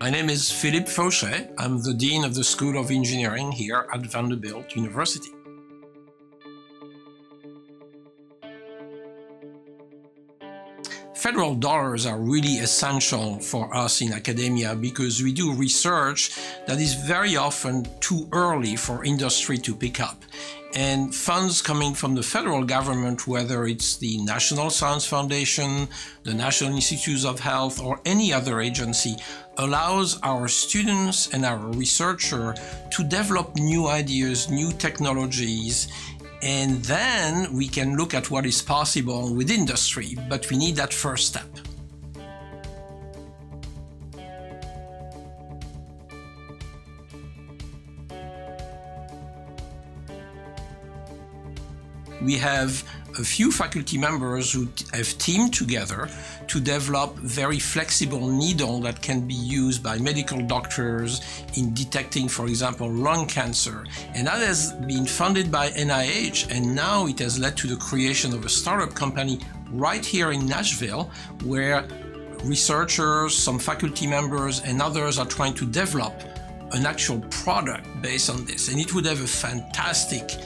My name is Philippe Fauchet. I'm the Dean of the School of Engineering here at Vanderbilt University. Federal dollars are really essential for us in academia because we do research that is very often too early for industry to pick up. And funds coming from the federal government, whether it's the National Science Foundation, the National Institutes of Health, or any other agency, allows our students and our researcher to develop new ideas, new technologies, and then we can look at what is possible with industry, but we need that first step. We have a few faculty members who have teamed together to develop very flexible needle that can be used by medical doctors in detecting, for example, lung cancer. And that has been funded by NIH, and now it has led to the creation of a startup company right here in Nashville, where researchers, some faculty members, and others are trying to develop an actual product based on this. And it would have a fantastic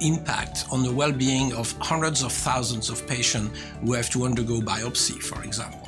impact on the well-being of hundreds of thousands of patients who have to undergo biopsy, for example.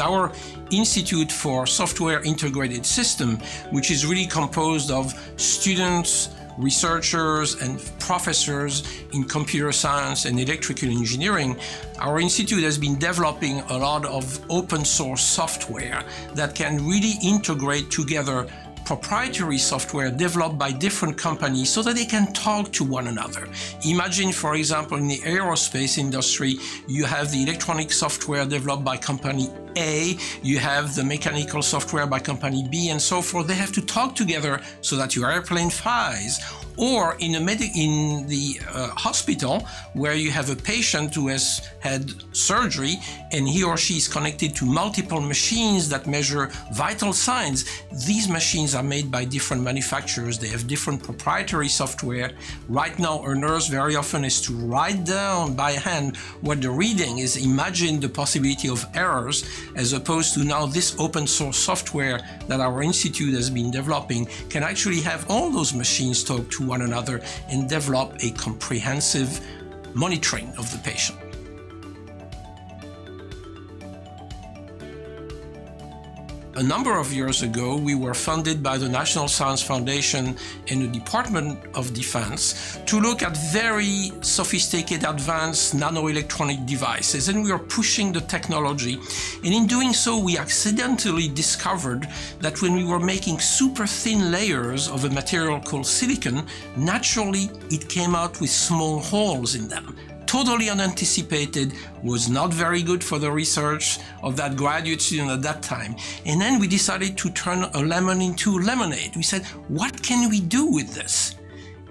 Our Institute for Software Integrated System, which is really composed of students, researchers and professors in computer science and electrical engineering, our institute has been developing a lot of open source software that can really integrate together proprietary software developed by different companies so that they can talk to one another. Imagine, for example, in the aerospace industry, you have the electronic software developed by company A, you have the mechanical software by company B, and so forth. They have to talk together so that your airplane flies or in a medic in the uh, hospital where you have a patient who has had surgery and he or she is connected to multiple machines that measure vital signs. These machines are made by different manufacturers. They have different proprietary software. Right now a nurse very often is to write down by hand what the reading is. Imagine the possibility of errors as opposed to now this open source software that our institute has been developing can actually have all those machines talk to one another and develop a comprehensive monitoring of the patient. A number of years ago, we were funded by the National Science Foundation and the Department of Defense to look at very sophisticated advanced nanoelectronic devices. And we were pushing the technology. And in doing so, we accidentally discovered that when we were making super thin layers of a material called silicon, naturally it came out with small holes in them totally unanticipated, was not very good for the research of that graduate student at that time. And then we decided to turn a lemon into lemonade. We said, what can we do with this?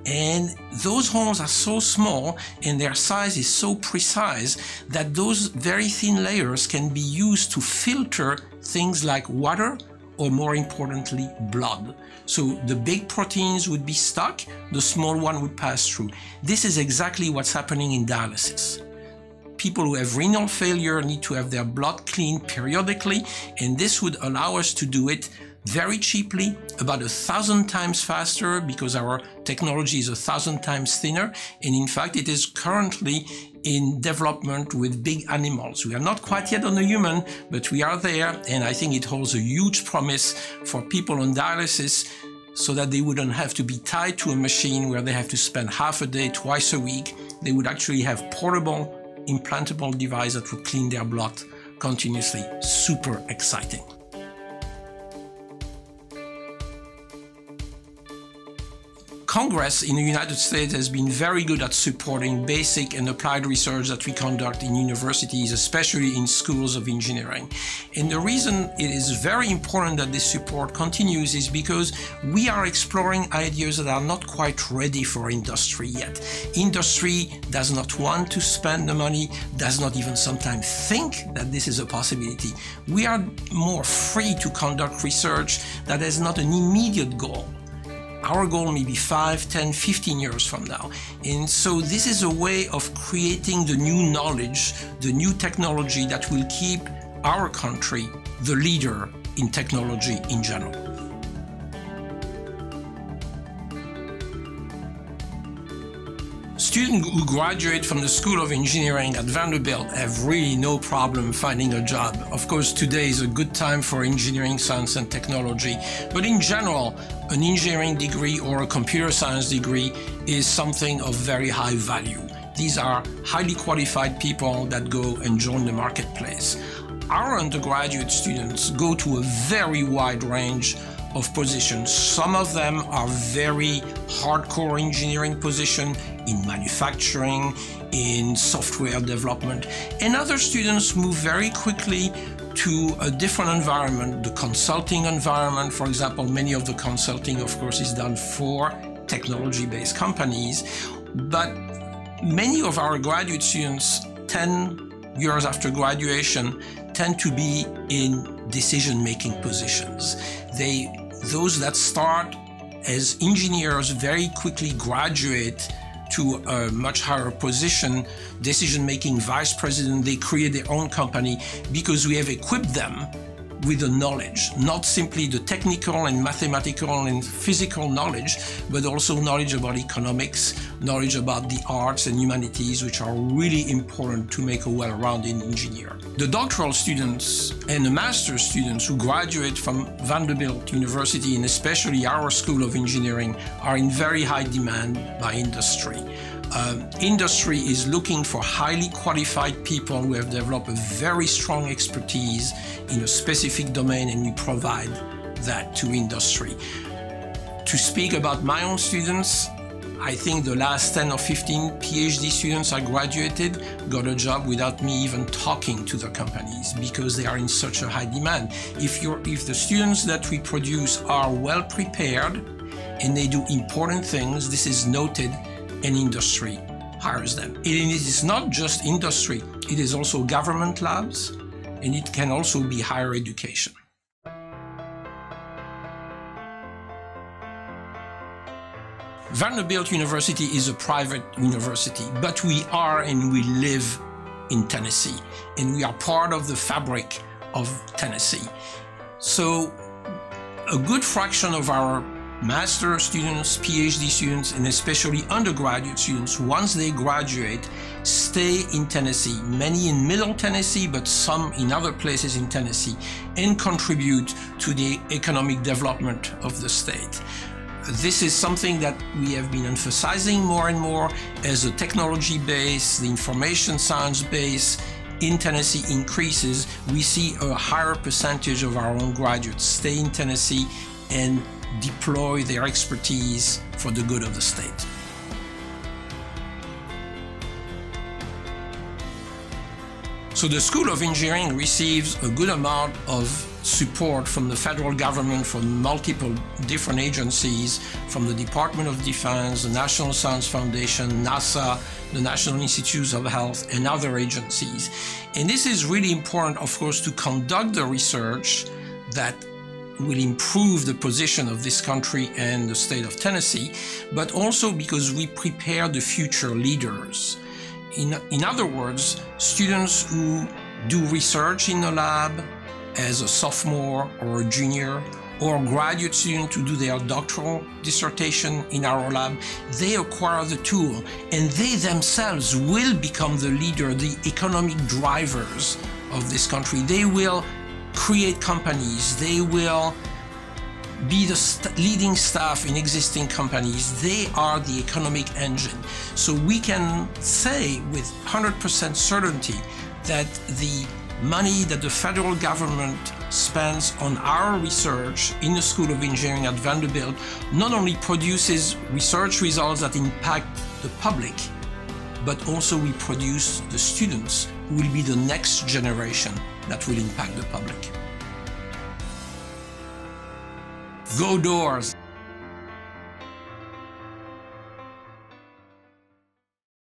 And those holes are so small and their size is so precise that those very thin layers can be used to filter things like water or more importantly, blood. So the big proteins would be stuck, the small one would pass through. This is exactly what's happening in dialysis. People who have renal failure need to have their blood cleaned periodically, and this would allow us to do it very cheaply, about a thousand times faster because our technology is a thousand times thinner. And in fact, it is currently in development with big animals. We are not quite yet on the human, but we are there. And I think it holds a huge promise for people on dialysis so that they wouldn't have to be tied to a machine where they have to spend half a day, twice a week. They would actually have portable, implantable device that would clean their blood continuously. Super exciting. Congress in the United States has been very good at supporting basic and applied research that we conduct in universities, especially in schools of engineering. And the reason it is very important that this support continues is because we are exploring ideas that are not quite ready for industry yet. Industry does not want to spend the money, does not even sometimes think that this is a possibility. We are more free to conduct research that has not an immediate goal our goal may be 5, 10, 15 years from now. And so this is a way of creating the new knowledge, the new technology that will keep our country the leader in technology in general. Students who graduate from the School of Engineering at Vanderbilt have really no problem finding a job. Of course, today is a good time for engineering, science, and technology, but in general, an engineering degree or a computer science degree is something of very high value. These are highly qualified people that go and join the marketplace. Our undergraduate students go to a very wide range of positions. Some of them are very hardcore engineering position in manufacturing, in software development, and other students move very quickly to a different environment, the consulting environment. For example, many of the consulting, of course, is done for technology-based companies, but many of our graduate students, 10 years after graduation, tend to be in decision-making positions. They, those that start as engineers very quickly graduate to a much higher position, decision-making vice president, they create their own company because we have equipped them with the knowledge, not simply the technical and mathematical and physical knowledge, but also knowledge about economics, knowledge about the arts and humanities, which are really important to make a well-rounded engineer. The doctoral students and the master's students who graduate from Vanderbilt University and especially our School of Engineering are in very high demand by industry uh, industry is looking for highly qualified people who have developed a very strong expertise in a specific domain and we provide that to industry. To speak about my own students, I think the last 10 or 15 PhD students I graduated got a job without me even talking to the companies because they are in such a high demand. If, you're, if the students that we produce are well prepared and they do important things, this is noted and industry hires them. it is not just industry, it is also government labs, and it can also be higher education. Vanderbilt University is a private university, but we are and we live in Tennessee, and we are part of the fabric of Tennessee. So a good fraction of our master students, PhD students, and especially undergraduate students, once they graduate, stay in Tennessee, many in Middle Tennessee, but some in other places in Tennessee, and contribute to the economic development of the state. This is something that we have been emphasizing more and more as the technology base, the information science base in Tennessee increases, we see a higher percentage of our own graduates stay in Tennessee and deploy their expertise for the good of the state. So the School of Engineering receives a good amount of support from the federal government, from multiple different agencies, from the Department of Defense, the National Science Foundation, NASA, the National Institutes of Health, and other agencies. And this is really important, of course, to conduct the research that will improve the position of this country and the state of Tennessee, but also because we prepare the future leaders. In, in other words, students who do research in the lab as a sophomore or a junior or graduate student to do their doctoral dissertation in our lab, they acquire the tool and they themselves will become the leader, the economic drivers of this country. They will create companies, they will be the st leading staff in existing companies. They are the economic engine. So we can say with 100% certainty that the money that the federal government spends on our research in the School of Engineering at Vanderbilt not only produces research results that impact the public, but also we produce the students will be the next generation that will impact the public. Go Dores!